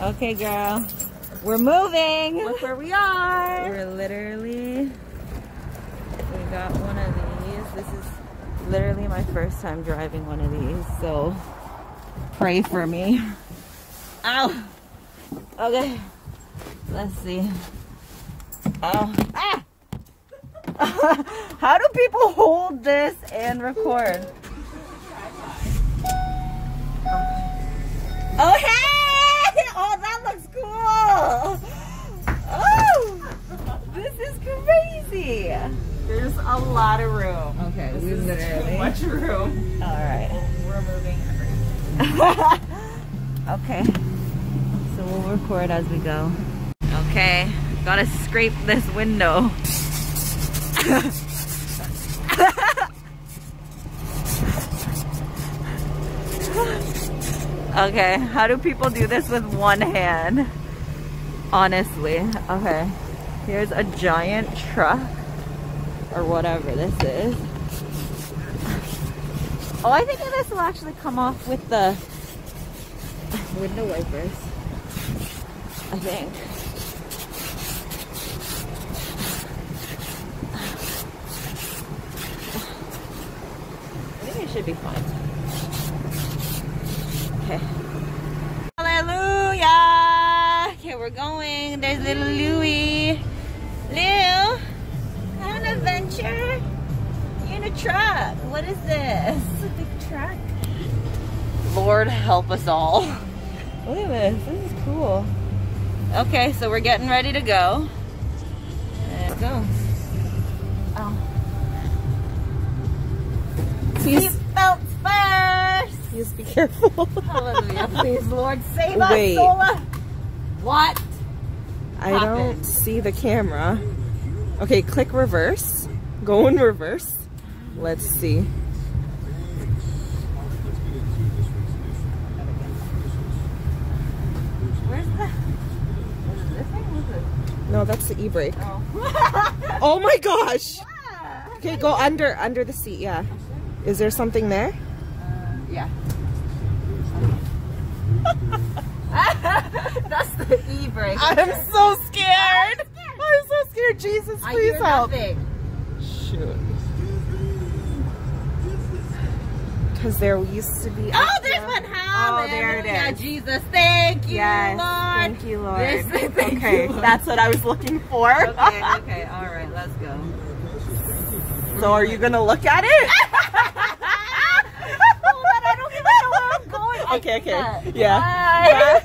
Okay, girl. We're moving. Look where we are. We're literally, we got one of these. This is literally my first time driving one of these, so pray for me. Ow. Okay. Let's see. Oh. Ah! How do people hold this and record? A lot of room. Okay, This is literally. too much room. Alright. We're moving everything. okay. So we'll record as we go. Okay. Gotta scrape this window. okay. How do people do this with one hand? Honestly. Okay. Here's a giant truck or whatever this is. Oh, I think this will actually come off with the window wipers. I think. I think it should be fine. Okay. Hallelujah! Okay, we're going. There's little Louie. Lou, adventure? You're in a truck. What is this? It's a big truck. Lord help us all. Look at this. This is cool. Okay, so we're getting ready to go. Let's go. Oh. Please, Seatbelts first. please be careful. Hallelujah. Please, Lord, save Wait. us, Sola. What? I happened? don't see the camera. Okay, click reverse. Go in reverse. Let's see. Where's the... Is it this thing? What's it? No, that's the e-brake. Oh. Oh my gosh. Okay, go under under the seat. Yeah. Is there something there? Uh, yeah. That's the e-brake. I'm so scared. I'm so scared. Jesus, please help. nothing. Because there used to be. Oh, there's one. Oh, there it Hallelujah, is. Jesus. Thank you, Yes. Lord. Thank you, Lord. Thank okay, you, Lord. that's what I was looking for. Okay, okay, all right, let's go. So are you gonna look at it? Oh, Hold on, I don't even know where I'm going. Okay, okay. Yeah. Bye.